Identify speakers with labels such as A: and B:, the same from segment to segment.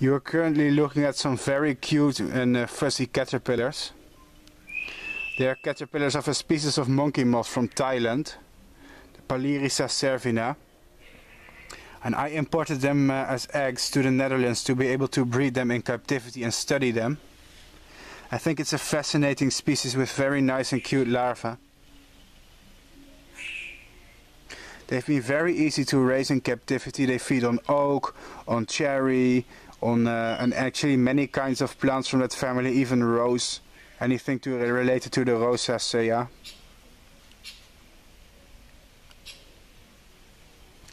A: You are currently looking at some very cute and uh, fuzzy caterpillars. They are caterpillars of a species of monkey moth from Thailand, the Palirisa cervina. And I imported them uh, as eggs to the Netherlands to be able to breed them in captivity and study them. I think it's a fascinating species with very nice and cute larvae. They've been very easy to raise in captivity. They feed on oak, on cherry, on uh, and actually many kinds of plants from that family, even rose, anything to related to the Rosaceae.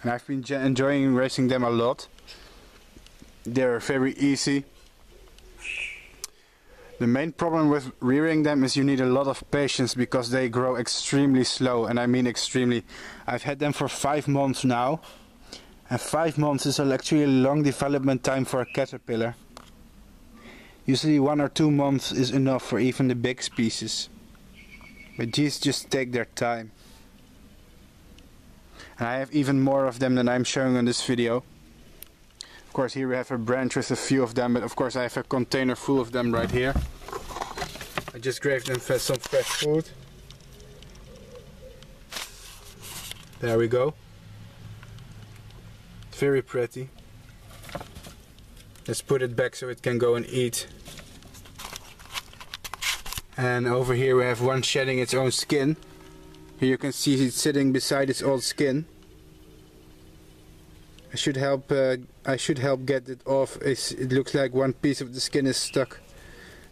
A: And I've been enjoying raising them a lot. They're very easy. The main problem with rearing them is you need a lot of patience because they grow extremely slow and I mean extremely. I've had them for five months now and 5 months is actually a long development time for a caterpillar. Usually 1 or 2 months is enough for even the big species. But these just take their time. And I have even more of them than I'm showing on this video. Of course here we have a branch with a few of them, but of course I have a container full of them right here. I just gave them some fresh food. There we go. Very pretty. Let's put it back so it can go and eat. And over here we have one shedding its own skin. Here you can see it sitting beside its old skin. I should help. Uh, I should help get it off. It's, it looks like one piece of the skin is stuck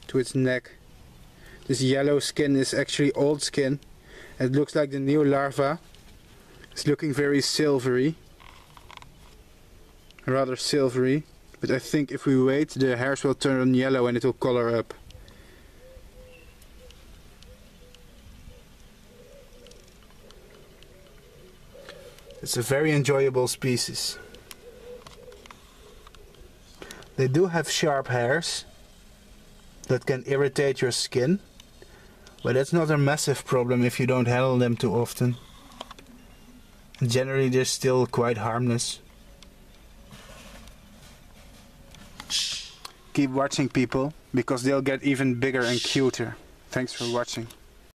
A: to its neck. This yellow skin is actually old skin. It looks like the new larva. It's looking very silvery rather silvery. But I think if we wait, the hairs will turn yellow and it will color up. It's a very enjoyable species. They do have sharp hairs that can irritate your skin, but that's not a massive problem if you don't handle them too often. Generally they're still quite harmless. Keep watching people, because they'll get even bigger and cuter. Thanks for watching.